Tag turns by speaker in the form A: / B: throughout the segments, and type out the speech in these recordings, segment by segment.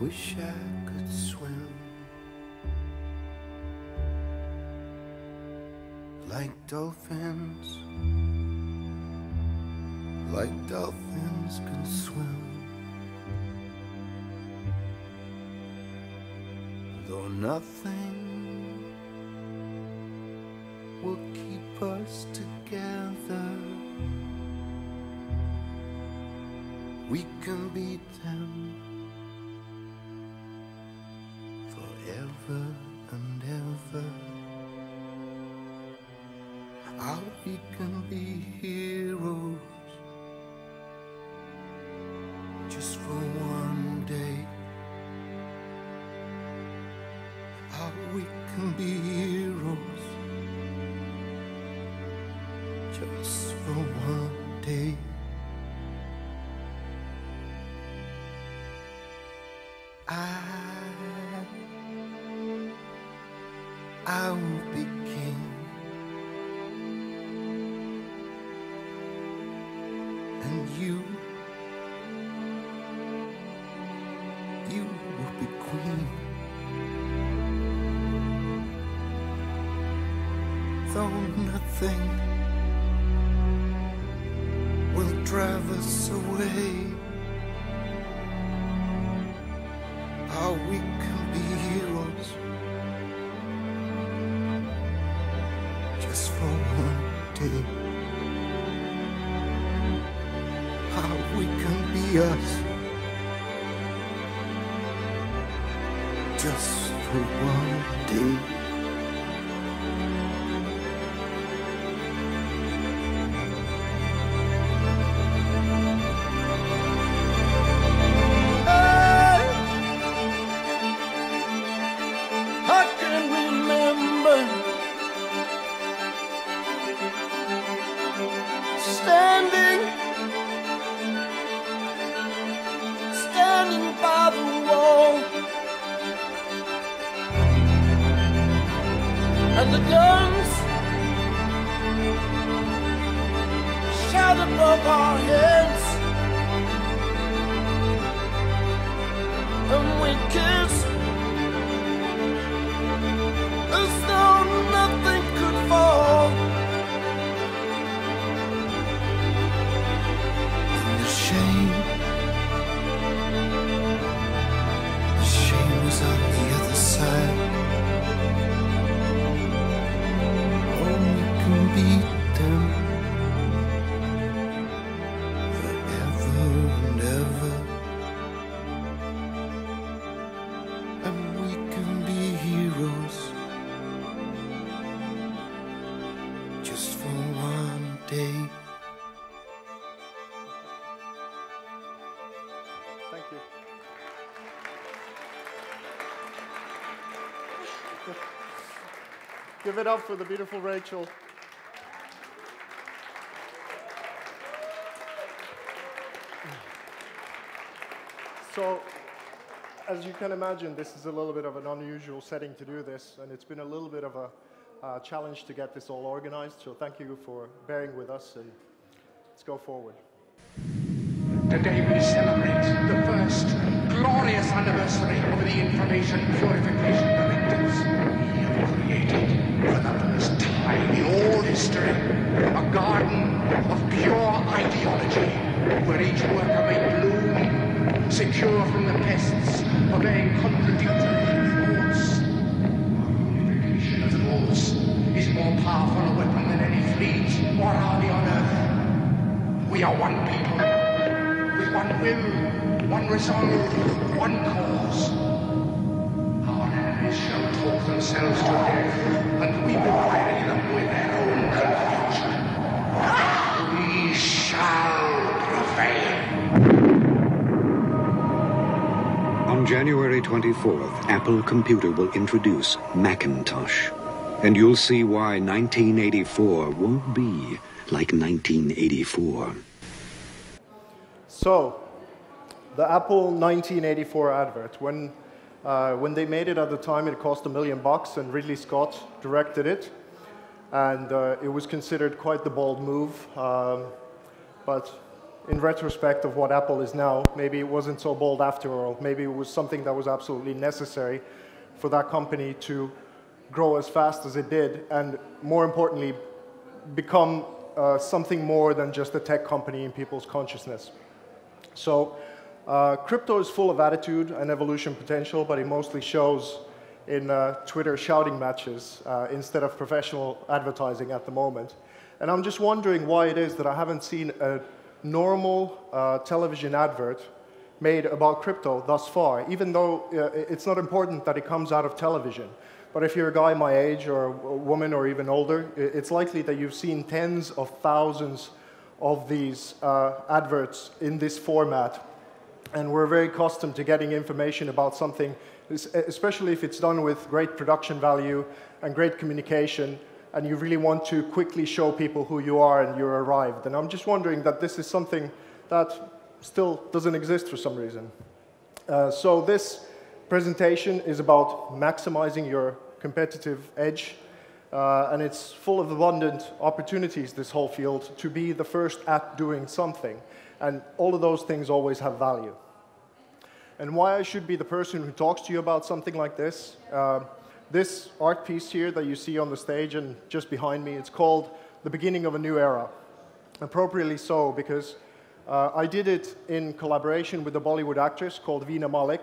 A: wish I could swim like dolphins, like dolphins can swim. Though nothing will keep us together, we can beat them forever and ever. How we can be heroes just for one day. How we can be heroes just for one day. Though nothing will drive us away. How we can be heroes just for one day. How we can be us just for one day. And the guns shout above our heads, and we kiss. as though nothing could fall.
B: Give it up for the beautiful Rachel. So, as you can imagine, this is a little bit of an unusual setting to do this, and it's been a little bit of a uh, challenge to get this all organized. So, thank you for bearing with us, and let's go forward.
C: Today we celebrate the first glorious anniversary of the information purification for the first time in all history a garden of pure ideology where each worker may bloom secure from the pests of their contradictory thoughts. Purification of thoughts is more powerful a weapon than any fleet or army on earth. We are one people with one will, one resolve, one cause. Our enemies shall talk themselves to death,
D: January 24th, Apple Computer will introduce Macintosh. And you'll see why 1984 won't be like 1984.
B: So, the Apple 1984 advert, when, uh, when they made it at the time, it cost a million bucks, and Ridley Scott directed it. And uh, it was considered quite the bold move. Um, but in retrospect of what Apple is now, maybe it wasn't so bold after all. Maybe it was something that was absolutely necessary for that company to grow as fast as it did, and more importantly, become uh, something more than just a tech company in people's consciousness. So uh, crypto is full of attitude and evolution potential, but it mostly shows in uh, Twitter shouting matches uh, instead of professional advertising at the moment. And I'm just wondering why it is that I haven't seen a normal uh, television advert made about crypto thus far, even though uh, it's not important that it comes out of television. But if you're a guy my age or a woman or even older, it's likely that you've seen tens of thousands of these uh, adverts in this format. And we're very accustomed to getting information about something, especially if it's done with great production value and great communication, and you really want to quickly show people who you are and you're arrived. And I'm just wondering that this is something that still doesn't exist for some reason. Uh, so this presentation is about maximizing your competitive edge. Uh, and it's full of abundant opportunities, this whole field, to be the first at doing something. And all of those things always have value. And why I should be the person who talks to you about something like this, uh, this art piece here that you see on the stage and just behind me, it's called The Beginning of a New Era. Appropriately so, because uh, I did it in collaboration with a Bollywood actress called Veena Malik,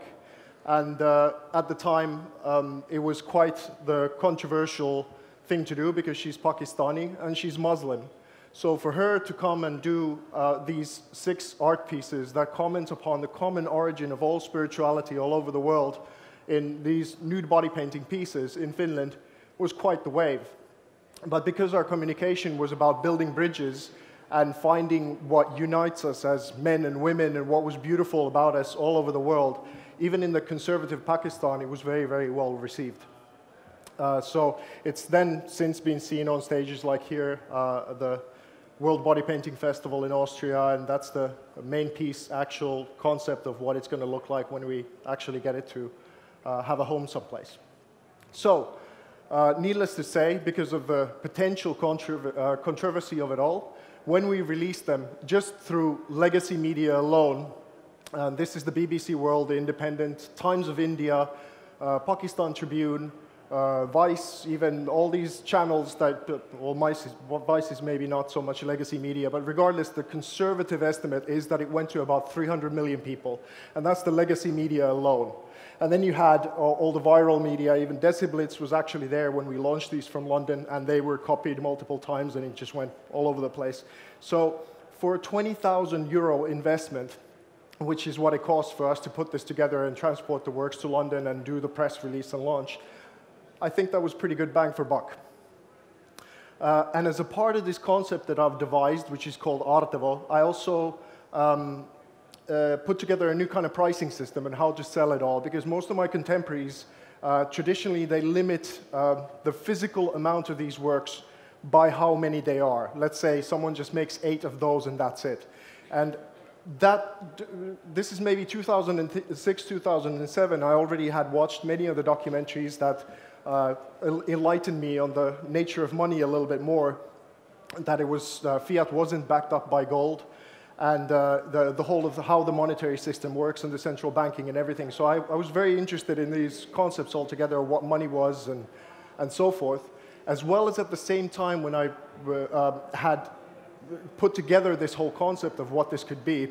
B: and uh, at the time, um, it was quite the controversial thing to do because she's Pakistani and she's Muslim. So for her to come and do uh, these six art pieces that comment upon the common origin of all spirituality all over the world in these nude body painting pieces in Finland was quite the wave. But because our communication was about building bridges and finding what unites us as men and women and what was beautiful about us all over the world, even in the conservative Pakistan, it was very, very well received. Uh, so it's then since been seen on stages like here, uh, the World Body Painting Festival in Austria, and that's the main piece, actual concept of what it's going to look like when we actually get it to uh, have a home someplace. So, uh, needless to say, because of the potential uh, controversy of it all, when we released them, just through legacy media alone, and this is the BBC World, The Independent, Times of India, uh, Pakistan Tribune, uh, Vice, even all these channels that, uh, well, Vice is, well, Vice is maybe not so much legacy media, but regardless, the conservative estimate is that it went to about 300 million people, and that's the legacy media alone. And then you had all, all the viral media, even DESIblitz was actually there when we launched these from London, and they were copied multiple times, and it just went all over the place. So for a 20,000 euro investment, which is what it costs for us to put this together and transport the works to London and do the press release and launch. I think that was pretty good bang for buck. Uh, and as a part of this concept that I've devised, which is called Artevo, I also um, uh, put together a new kind of pricing system and how to sell it all, because most of my contemporaries, uh, traditionally, they limit uh, the physical amount of these works by how many they are. Let's say someone just makes eight of those and that's it. And that, this is maybe 2006, 2007. I already had watched many of the documentaries that uh, enlightened me on the nature of money a little bit more, that it was, uh, fiat wasn't backed up by gold, and uh, the, the whole of the, how the monetary system works and the central banking and everything. So I, I was very interested in these concepts altogether, what money was and, and so forth, as well as at the same time when I uh, had put together this whole concept of what this could be,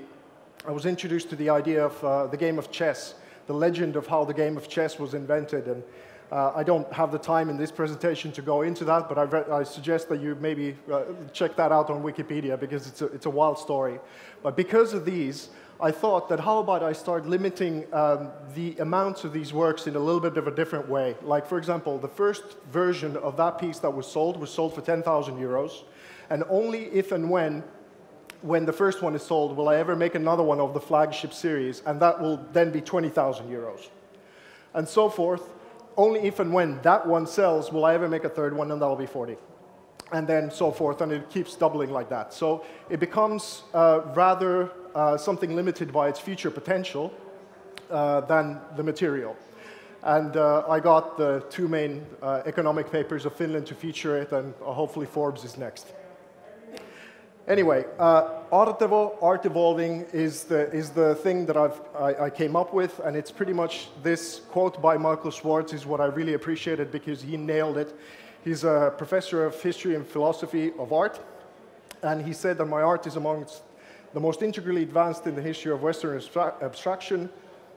B: I was introduced to the idea of uh, the game of chess, the legend of how the game of chess was invented. And uh, I don't have the time in this presentation to go into that, but I, I suggest that you maybe uh, check that out on Wikipedia because it's a, it's a wild story. But because of these, I thought that how about I start limiting um, the amounts of these works in a little bit of a different way. Like, for example, the first version of that piece that was sold was sold for 10,000 euros and only if and when when the first one is sold will I ever make another one of the flagship series, and that will then be 20,000 euros. And so forth. Only if and when that one sells will I ever make a third one, and that'll be 40. And then so forth, and it keeps doubling like that. So it becomes uh, rather uh, something limited by its future potential uh, than the material. And uh, I got the two main uh, economic papers of Finland to feature it, and uh, hopefully Forbes is next. Anyway, uh, Art Evolving, is the, is the thing that I've, I, I came up with, and it's pretty much this quote by Michael Schwartz is what I really appreciated because he nailed it. He's a professor of history and philosophy of art, and he said that my art is amongst the most integrally advanced in the history of Western abstraction,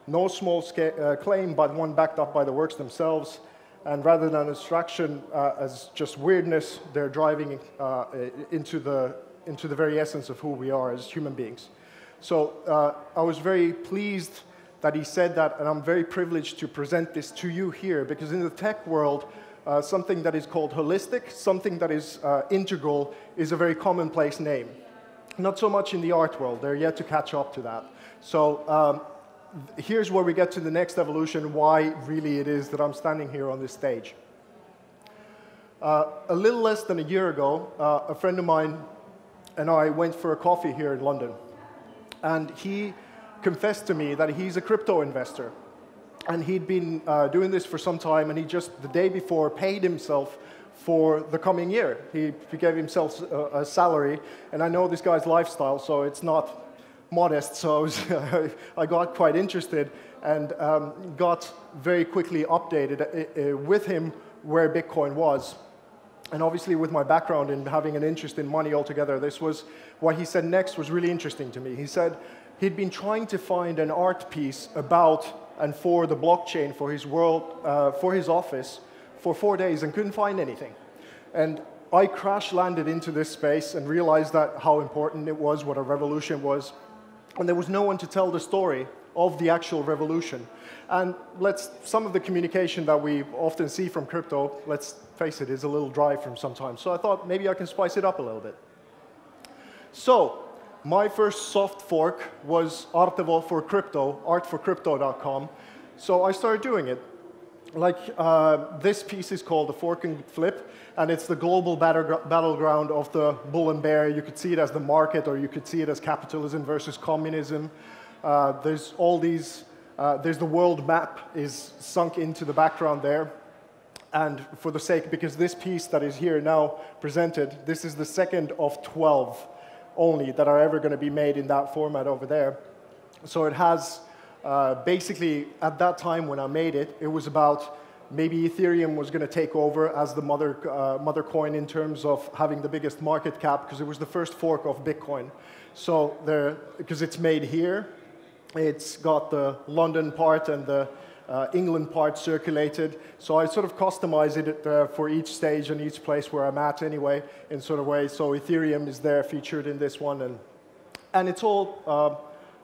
B: no small uh, claim, but one backed up by the works themselves, and rather than abstraction uh, as just weirdness, they're driving uh, into the into the very essence of who we are as human beings. So uh, I was very pleased that he said that, and I'm very privileged to present this to you here, because in the tech world, uh, something that is called holistic, something that is uh, integral, is a very commonplace name. Not so much in the art world, they're yet to catch up to that. So um, here's where we get to the next evolution, why really it is that I'm standing here on this stage. Uh, a little less than a year ago, uh, a friend of mine and I went for a coffee here in London. And he confessed to me that he's a crypto investor. And he'd been uh, doing this for some time, and he just the day before paid himself for the coming year. He, gave himself a, a, salary, and I know this guy's lifestyle, so it's not modest. So I, was, I got quite interested and um, got very quickly updated uh, uh, with him where Bitcoin was. And obviously, with my background in having an interest in money altogether, this was what he said next was really interesting to me. He said he'd been trying to find an art piece about and for the blockchain for his world, uh, for his office, for four days and couldn't find anything. And I crash landed into this space and realized that how important it was, what a revolution was. And there was no one to tell the story of the actual revolution. And let's, some of the communication that we often see from crypto, let's face it, is a little dry from sometimes. So I thought maybe I can spice it up a little bit. So my first soft fork was Artevo for crypto, artforcrypto.com. So I started doing it. Like uh, this piece is called the fork and flip, and it's the global battleground of the bull and bear. You could see it as the market, or you could see it as capitalism versus communism. Uh, there's all these uh, there's the world map is sunk into the background there. And for the sake, because this piece that is here now presented, this is the second of 12 only that are ever going to be made in that format over there. So it has, uh, basically, at that time when I made it, it was about maybe Ethereum was going to take over as the mother, uh, mother coin in terms of having the biggest market cap, because it was the first fork of Bitcoin. So there, because it's made here, it's got the London part and the uh, England part circulated. So I sort of customize it uh, for each stage and each place where I'm at anyway, in sort of way. So Ethereum is there featured in this one. And, and it's all uh,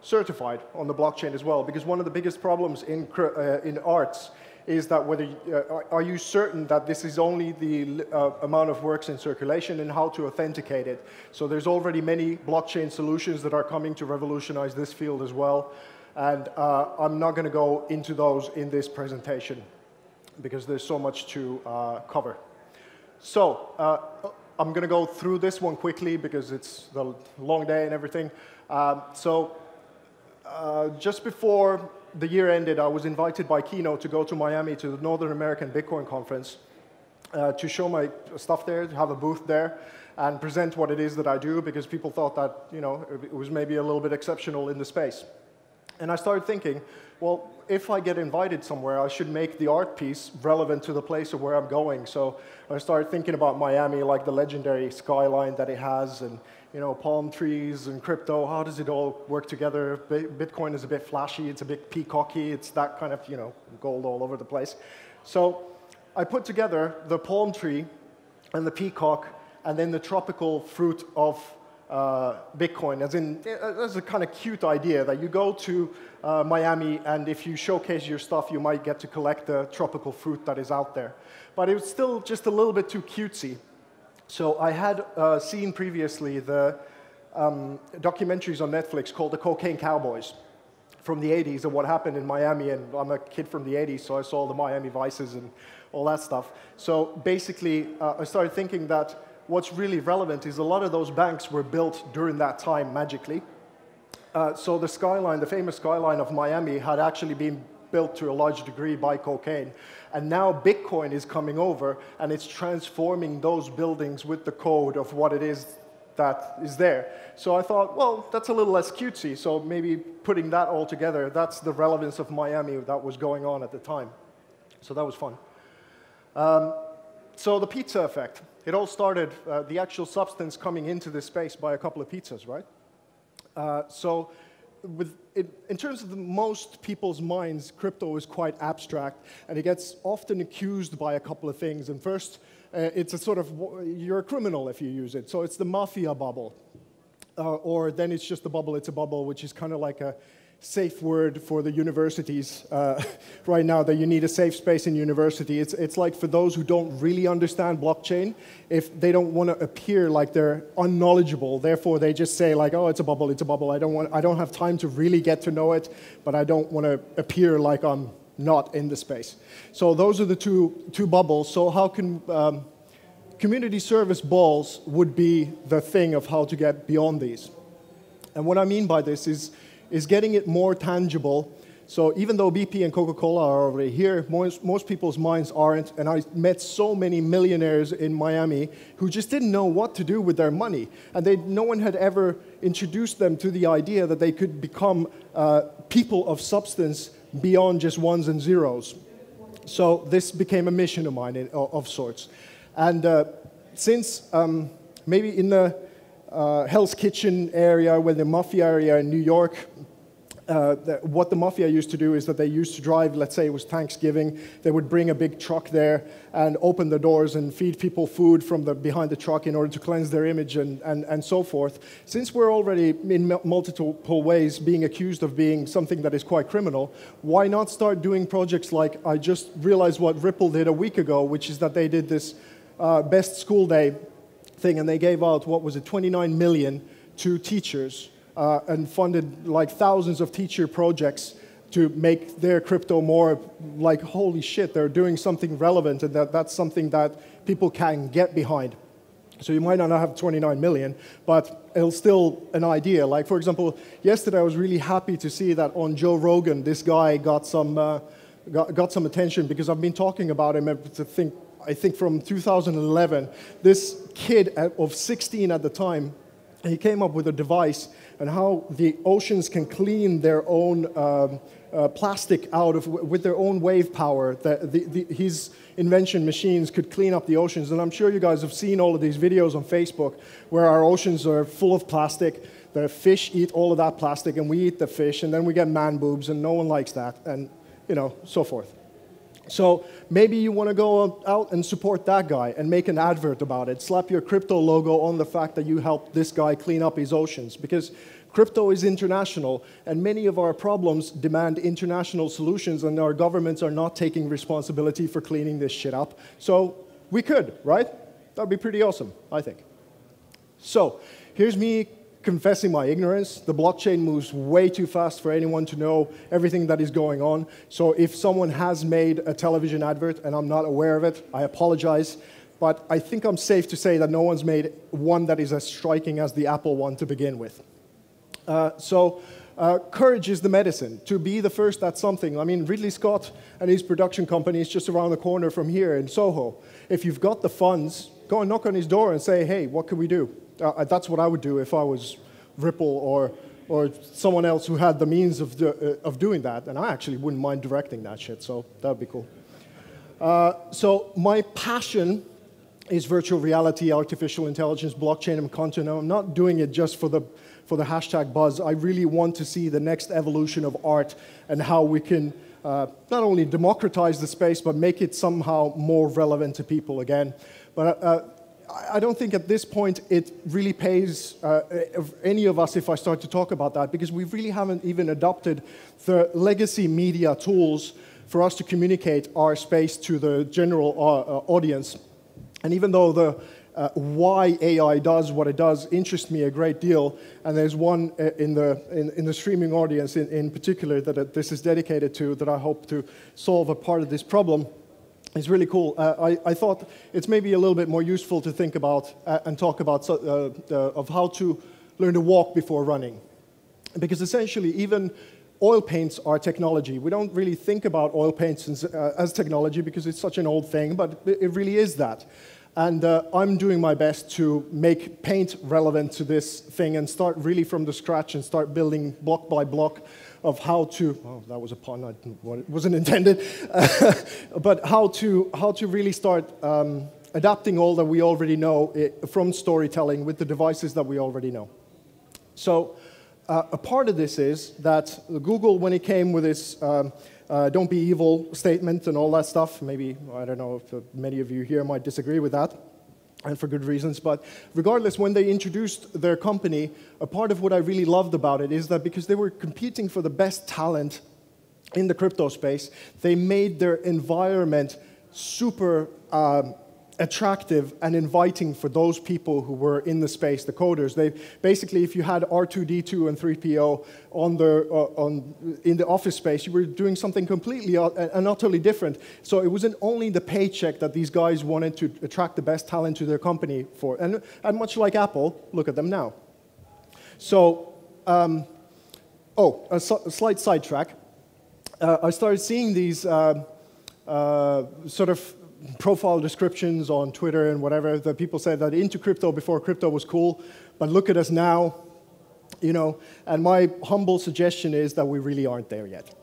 B: certified on the blockchain as well, because one of the biggest problems in, uh, in arts is that whether uh, are you certain that this is only the uh, amount of works in circulation and how to authenticate it. So there's already many blockchain solutions that are coming to revolutionize this field as well. And uh, I'm not going to go into those in this presentation because there's so much to uh, cover. So uh, I'm going to go through this one quickly because it's the long day and everything. Um, so uh, just before the year ended, I was invited by Keynote to go to Miami to the Northern American Bitcoin Conference uh, to show my stuff there, to have a booth there, and present what it is that I do because people thought that you know it was maybe a little bit exceptional in the space. And I started thinking, well, if I get invited somewhere, I should make the art piece relevant to the place of where I'm going. So I started thinking about Miami, like the legendary skyline that it has, and you know, palm trees and crypto, how does it all work together? Bitcoin is a bit flashy, it's a bit peacocky, it's that kind of, you know, gold all over the place. So I put together the palm tree and the peacock and then the tropical fruit of uh, Bitcoin, as in, that's a kind of cute idea that you go to uh, Miami and if you showcase your stuff, you might get to collect the tropical fruit that is out there. But it was still just a little bit too cutesy. So I had uh, seen previously the um, documentaries on Netflix called The Cocaine Cowboys from the 80s and what happened in Miami. And I'm a kid from the 80s, so I saw the Miami Vices and all that stuff. So basically, uh, I started thinking that what's really relevant is a lot of those banks were built during that time magically. Uh, so the skyline, the famous skyline of Miami, had actually been built to a large degree by cocaine. And now Bitcoin is coming over and it's transforming those buildings with the code of what it is that is there. So I thought, well, that's a little less cutesy, so maybe putting that all together, that's the relevance of Miami that was going on at the time. So that was fun. Um, so the pizza effect. It all started, uh, the actual substance coming into this space by a couple of pizzas, right? Uh, so with, it, in terms of the, most people's minds, crypto is quite abstract, and it gets often accused by a couple of things. And first, uh, it's a sort of, you're a criminal if you use it. So it's the mafia bubble. Uh, or then it's just a bubble, it's a bubble, which is kind of like a safe word for the universities uh, right now that you need a safe space in university. It's, it's like for those who don't really understand blockchain, if they don't want to appear like they're unknowledgeable, therefore they just say like, oh, it's a bubble, it's a bubble. I don't, want, I don't have time to really get to know it, but I don't want to appear like I'm not in the space. So those are the two, two bubbles. So how can um, community service balls would be the thing of how to get beyond these. And what I mean by this is is getting it more tangible. So even though BP and Coca-Cola are already here, most, most people's minds aren't. And I met so many millionaires in Miami who just didn't know what to do with their money. And they, no one had ever introduced them to the idea that they could become uh, people of substance beyond just ones and zeros. So this became a mission of mine in, of, of, sorts. And uh, since um, maybe in the uh, Hell's Kitchen area, where the mafia area in New York, uh, what the mafia used to do is that they used to drive, let's say it was Thanksgiving, they would bring a big truck there and open the doors and feed people food from the, behind the truck in order to cleanse their image and, and, and so forth. Since we're already in multiple ways being accused of being something that is quite criminal, why not start doing projects like I just realized what Ripple did a week ago, which is that they did this uh, best school day thing and they gave out, what was it, 29 million to teachers uh, and funded like thousands of teacher projects to make their crypto more like, holy shit, they're doing something relevant and that, that's something that people can get behind. So you might not have 29 million, but it's still an idea. Like, for example, yesterday I was really happy to see that on Joe Rogan, this guy got some, uh, got, got some attention because I've been talking about him, I think, I think from 2011. This kid of 16 at the time, he came up with a device and how the oceans can clean their own um, uh, plastic out of with their own wave power. That the, the, his invention machines could clean up the oceans, and I'm sure you guys have seen all of these videos on Facebook where our oceans are full of plastic. The fish eat all of that plastic, and we eat the fish, and then we get man boobs, and no one likes that, and you know, so forth. So maybe you want to go out and support that guy and make an advert about it. Slap your crypto logo on the fact that you helped this guy clean up his oceans because crypto is international and many of our problems demand international solutions and our governments are not taking responsibility for cleaning this shit up. So we could, right? That'd be pretty awesome, I think. So here's me confessing my ignorance. The blockchain moves way too fast for anyone to know everything that is going on. So if someone has made a television advert and I'm not aware of it, I apologize. But I think I'm safe to say that no one's made one that is as striking as the Apple one to begin with. Uh, so uh, courage is the medicine. To be the first at something. I mean, Ridley Scott and his production company is just around the corner from here in Soho. If you've got the funds, go and knock on his door and say, hey, what can we do? Uh, that's what I would do if I was Ripple or, or someone else who had the means of, uh, of doing that. And I actually wouldn't mind directing that shit, so that would be cool. Uh, so my passion is virtual reality, artificial intelligence, blockchain, and content. I'm not doing it just for the, for the hashtag buzz. I really want to see the next evolution of art and how we can uh, not only democratize the space, but make it somehow more relevant to people again. But uh, I don't think at this point it really pays uh, any of us if I start to talk about that because we really haven't even adopted the legacy media tools for us to communicate our space to the general uh, uh audience. And even though the uh, why AI does what it does interests me a great deal, and there's one uh, in the, in, in the streaming audience in, in particular that uh, this is dedicated to that I hope to solve a part of this problem it's really cool. Uh, I, I, thought it's maybe a little bit more useful to think about uh, and talk about uh, of how to learn to walk before running. Because essentially, even oil paints are technology. We don't really think about oil paints as, uh, as technology because it's such an old thing, but it really is that. And uh, I'm doing my best to make paint relevant to this thing and start really from the scratch and start building block by block of how to, oh, that was a pun, I wasn't intended, but how to, how to really start um, adapting all that we already know eh, from storytelling with the devices that we already know. So uh, a part of this is that Google, when it came with its um, uh, don't be evil statement and all that stuff, maybe, I don't know if uh, many of you here might disagree with that, and for good reasons. But regardless, when they introduced their company, a part of what I really loved about it is that because they were competing for the best talent in the crypto space, they made their environment super um, attractive and inviting for those people who were in the space, the coders. They basically, if you had R2D2 and 3PO on the uh, on in the office space, you were doing something completely uh, and utterly different. So it wasn't only the paycheck that these guys wanted to attract the best talent to their company for, and and much like Apple, look at them now. So, um, oh, a, a, slight sidetrack. Uh, I started seeing these. Uh, uh, sort of profile descriptions on Twitter and whatever that people said that into crypto before crypto was cool, but look at us now, you know. And my humble suggestion is that we really aren't there yet.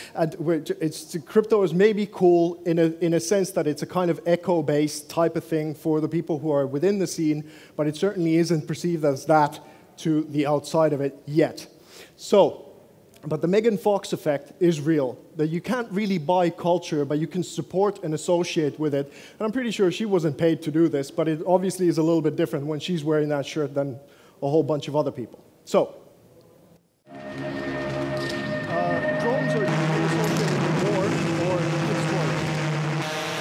B: and it's, crypto is maybe cool in a, in a sense that it's a kind of echo-based type of thing for the people who are within the scene, but it certainly isn't perceived as that to the outside of it yet. So but the Megan Fox effect is real. That you can't really buy culture, but you can support and associate with it. And I'm pretty sure she wasn't paid to do this, but it obviously is a little bit different when she's wearing that shirt than a whole bunch of other people. So, uh,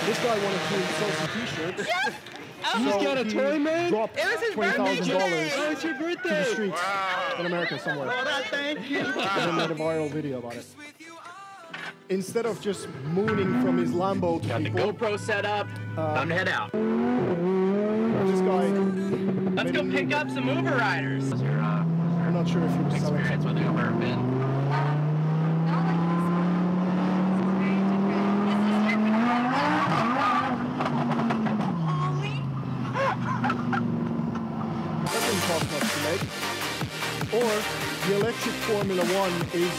B: This guy wanted to sell some t-shirts.
E: Oh. He's got a toy man?
B: Dropped
E: it was his
B: $20,000
E: Oh, it's your birthday.
B: to the streets wow. in America somewhere.
E: Oh, thank you.
B: Wow. And made a viral video about it. Instead of just mooning from his Lambo to
E: got
B: people,
E: the GoPro set up. Uh, Time to head out.
B: This guy.
E: Let's go pick up some Uber riders.
B: I'm not sure if he was selling
E: experience with Uber been.
B: The electric Formula One is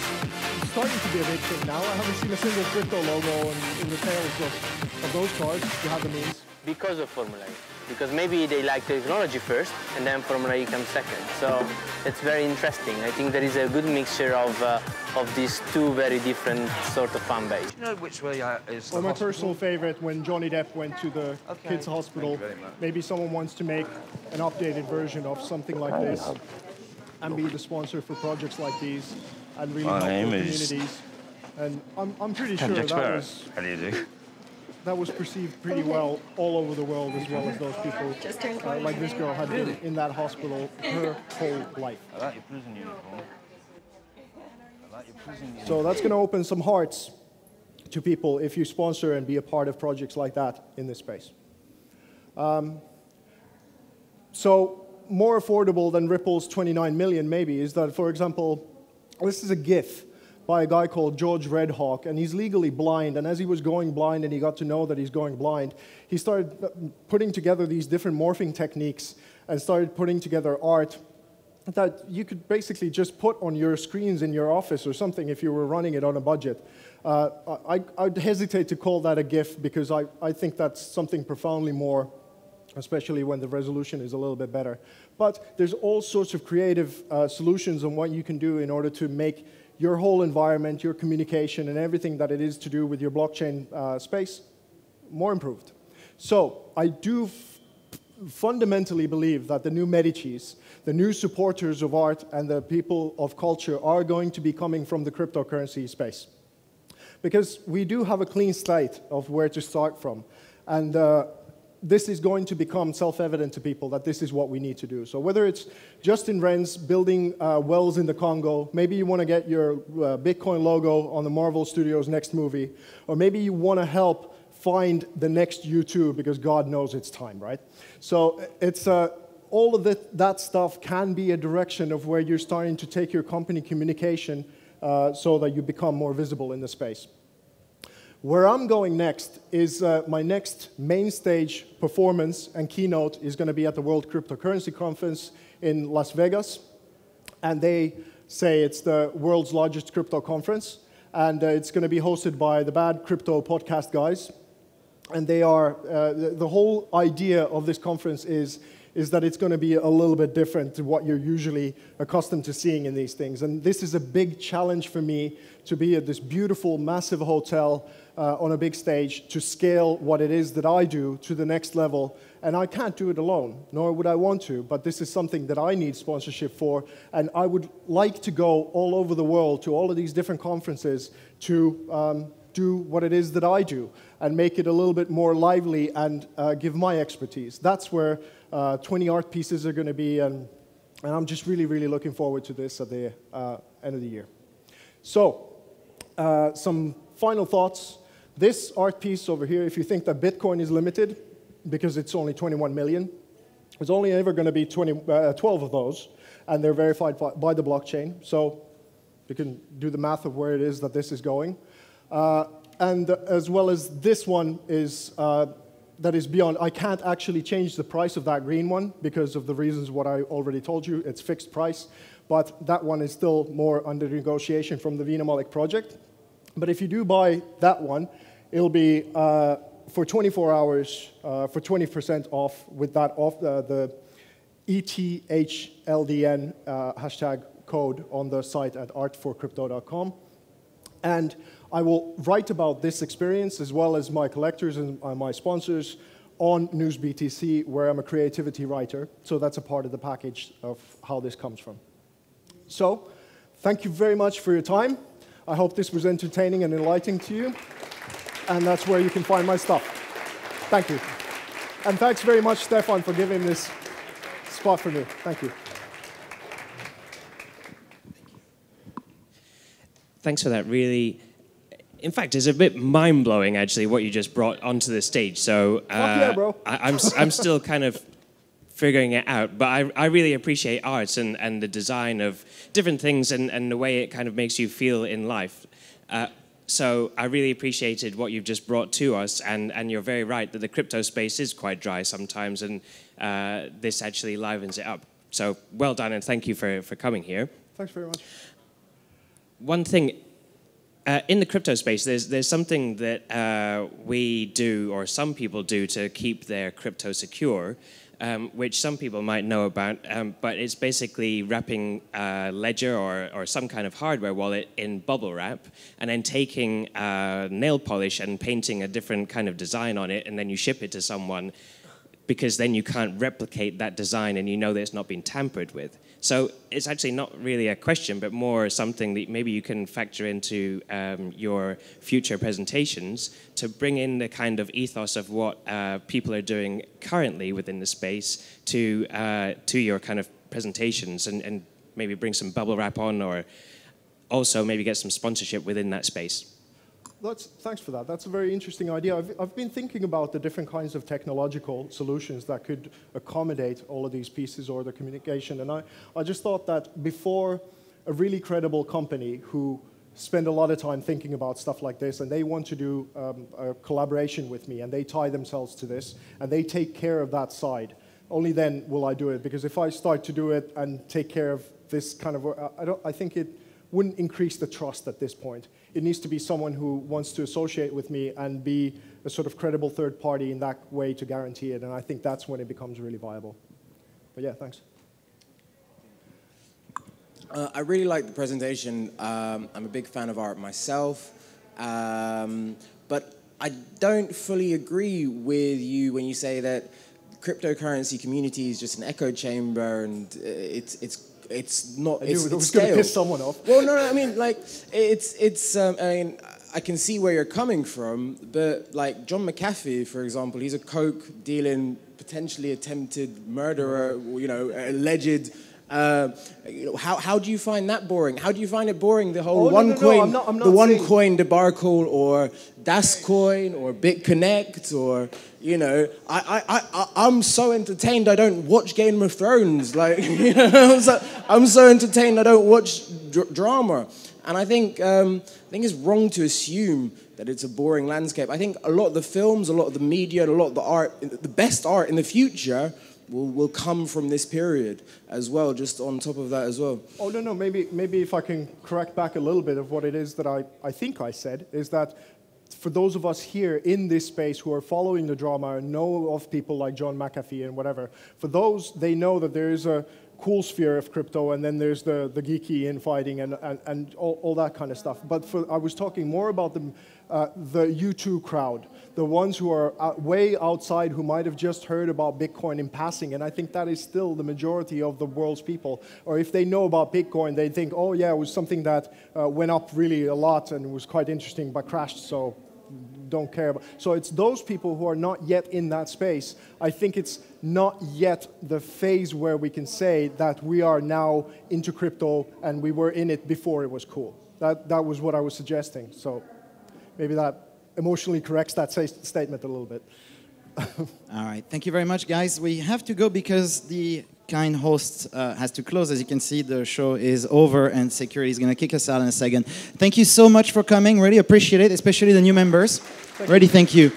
B: starting to be a big thing now. I haven't seen a single crypto logo in, in the tails of, of those cars, if you have the means.
F: Because of Formula E. Because maybe they like technology first, and then Formula E comes second. So it's very interesting. I think there is a good mixture of uh, of these two very different sort of fan base.
G: You know which way uh, is
B: Well, my
G: hospital?
B: personal favorite when Johnny Depp went to the
G: Okay.
B: kids' hospital. Maybe someone wants to make an updated version of something like this and be the sponsor for projects like these and really
G: My
B: help
G: name is
B: communities. And I'm, I'm pretty sure that
G: Jack
B: was,
G: How do you do?
B: that was perceived pretty well all over the world as well as those people. Uh, like this girl had been in that hospital her whole life.
G: I like your prison uniform. I like your prison uniform.
B: So that's going to open some hearts to people if you sponsor and be a part of projects like that in this space. Um, so more affordable than Ripple's 29 million maybe is that, for example, this is a GIF by a guy called George Redhawk, and he's legally blind. And as he was going blind and he got to know that he's going blind, he started uh, putting together these different morphing techniques and started putting together art that you could basically just put on your screens in your office or something if you were running it on a budget. Uh, I, I'd hesitate to call that a GIF because I, I think that's something profoundly more especially when the resolution is a little bit better. But there's all sorts of creative uh, solutions on what you can do in order to make your whole environment, your communication, and everything that it is to do with your blockchain uh, space more improved. So I do fundamentally believe that the new Medicis, the new supporters of art, and the people of culture are going to be coming from the cryptocurrency space. Because we do have a clean slate of where to start from. And uh, this is going to become self-evident to people that this is what we need to do. So whether it's Justin Renz building uh, wells in the Congo, maybe you want to get your uh, Bitcoin logo on the Marvel Studios next movie, or maybe you want to help find the next U2 because God knows it's time, right? So it's uh, all of the, that stuff can be a direction of where you're starting to take your company communication uh, so that you become more visible in the space. Where I'm going next is uh, my next main stage performance and keynote is going to be at the World Cryptocurrency Conference in Las Vegas. And they say it's the world's largest crypto conference. And uh, it's going to be hosted by the Bad Crypto podcast guys. And they are, uh, the, the whole idea of this conference is is that it's going to be a little bit different to what you're usually accustomed to seeing in these things. And this is a big challenge for me to be at this beautiful, massive hotel uh, on a big stage to scale what it is that I do to the next level. And I can't do it alone, nor would I want to, but this is something that I need sponsorship for. And I would like to go all over the world to all of these different conferences to um, do what it is that I do and make it a little bit more lively and uh, give my expertise. That's where uh, 20 art pieces are going to be, and, and I'm just really, really looking forward to this at the uh, end of the year. So, uh, some final thoughts. This art piece over here, if you think that Bitcoin is limited, because it's only 21 million, there's only ever going to be 20, uh, 12 of those, and they're verified by the blockchain. So you can do the math of where it is that this is going. Uh, and as well as this one is uh, that is beyond. I can't actually change the price of that green one because of the reasons what I already told you. It's fixed price, but that one is still more under negotiation from the Veena Malik project. But if you do buy that one, it'll be uh, for 24 hours uh, for 20% off with that off uh, the ETHLDN uh, hashtag code on the site at artforcrypto.com. And I will write about this experience as well as my collectors and uh, my sponsors on NewsBTC, where I'm a creativity writer. So that's a part of the package of how this comes from. So, thank you very much for your time. I hope this was entertaining and enlightening to you. And that's where you can find my stuff. Thank you. And thanks very much, Stefan, for giving this spot for me. Thank you.
H: Thanks for that really in fact, it's a bit mind blowing actually what you just brought onto the stage. So uh,
B: yeah, bro.
H: I, am I'm, I'm still kind of figuring it out, but I, I really appreciate art and, and the design of different things and, and the way it kind of makes you feel in life. Uh, so I really appreciated what you've just brought to us, and, and you're very right that the crypto space is quite dry sometimes, and uh, this actually livens it up. So well done, and thank you for, for coming here.
B: Thanks very much.
H: One thing uh, in the crypto space, there's there's something that uh, we do, or some people do, to keep their crypto secure, um, which some people might know about. Um, but it's basically wrapping a ledger or or some kind of hardware wallet in bubble wrap, and then taking uh, nail polish and painting a different kind of design on it, and then you ship it to someone, because then you can't replicate that design, and you know that it's not been tampered with. So it's actually not really a question, but more something that maybe you can factor into um, your future presentations to bring in the kind of ethos of what uh, people are doing currently within the space to uh, to your kind of presentations, and, and maybe bring some bubble wrap on, or also maybe get some sponsorship within that space.
B: That's, thanks for that. That's a very interesting idea. I've, I've been thinking about the different kinds of technological solutions that could accommodate all of these pieces or the communication. And I, I just thought that before a really credible company who spend a lot of time thinking about stuff like this and they want to do um, a collaboration with me and they tie themselves to this and they take care of that side, only then will I do it. Because if I start to do it and take care of this kind of, work, I, don't, I think it wouldn't increase the trust at this point it needs to be someone who wants to associate with me and be a sort of credible third party in that way to guarantee it. And I think that's when it becomes really viable. But yeah, thanks.
I: Uh, I really like the presentation. Um, I'm a big fan of art myself. Um, but I don't fully agree with you when you say that cryptocurrency community is just an echo chamber and uh, it's, it's it's not.
B: I
I: it's,
B: knew it was
I: going
B: to piss someone off.
I: Well, no, no. I mean, like, it's it's. Um, I mean, I can see where you're coming from, but like John McAfee, for example, he's a coke dealing, potentially attempted murderer. You know, alleged. Uh, you know, how, how do you find that boring? How do you find it boring? The whole
B: Oh, no,
I: one
B: no, no,
I: coin,
B: I'm not- I'm
I: the one
B: saying-
I: coin debacle, or Dascoin, or BitConnect, or you know, I, I, I, I'm so entertained I don't watch Game of Thrones. Like, you know, I'm so, I'm so entertained I don't watch dr- drama. And I think um, I think it's wrong to assume that it's a boring landscape. I think a lot of the films, a lot of the media, and a lot of the art, the best art in the future will, will come from this period as well, just on top of that as well.
B: Oh, no, no, maybe, maybe if I can correct back a little bit of what it is that I, I think I said, is that for those of us here in this space who are following the drama and know of people like John McAfee and whatever, for those, they know that there is a cool sphere of crypto and then there's the, the geeky infighting and, and, and all, all that kind of stuff. But for, I was talking more about the, uh, the U2 crowd, the ones who are out, way outside who might have just heard about Bitcoin in passing. And I think that is still the majority of the world's people. Or if they know about Bitcoin, they think, oh, yeah, it was something that uh, went up really a lot and was quite interesting but crashed, so don't care about. So it's those people who are not yet in that space. I think it's not yet the phase where we can say that we are now into crypto and we were in it before it was cool. That, that was what I was suggesting. So maybe that emotionally corrects that statement a little bit.
J: All right. Thank you very much, guys. We have to go because the kind host uh, has to close. As you can see, the show is over and security is going to kick us out in a second. Thank you so much for coming. Really appreciate it, especially the new members. Thank really, thank you.